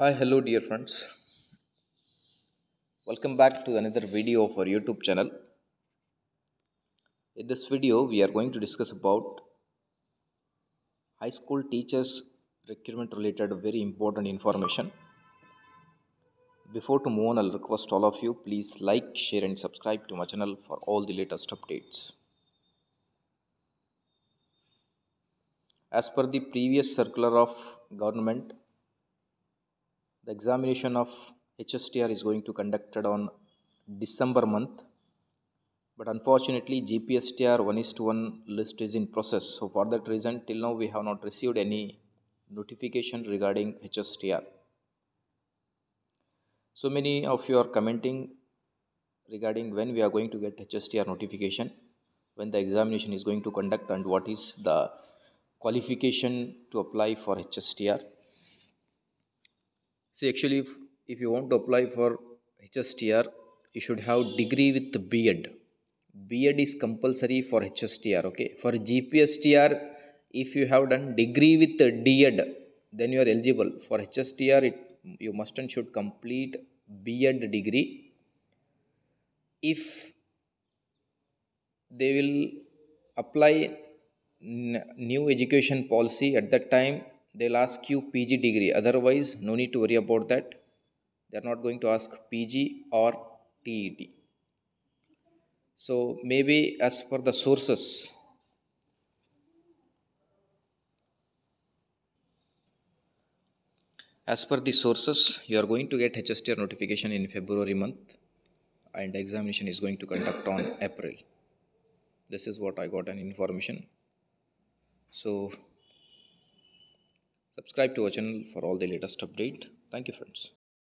Hi, hello, dear friends. Welcome back to another video of our YouTube channel. In this video, we are going to discuss about high school teachers recruitment related very important information. Before to move on, I'll request all of you please like, share, and subscribe to my channel for all the latest updates. As per the previous circular of government, the examination of HSTR is going to conducted on December month, but unfortunately GPSTR 1 is to 1 list is in process. So for that reason, till now we have not received any notification regarding HSTR. So many of you are commenting regarding when we are going to get HSTR notification, when the examination is going to conduct and what is the qualification to apply for HSTR. See actually if, if you want to apply for HSTR, you should have degree with B.Ed. B.Ed is compulsory for HSTR, okay. For GPSTR, if you have done degree with D.Ed, then you are eligible. For HSTR, it, you must and should complete B.Ed degree. If they will apply new education policy at that time they'll ask you pg degree. Otherwise no need to worry about that. They're not going to ask pg or tet so maybe as per the sources as per the sources you are going to get hstr notification in february month and examination is going to conduct on april. This is what i got an information. So subscribe to our channel for all the latest update. Thank you friends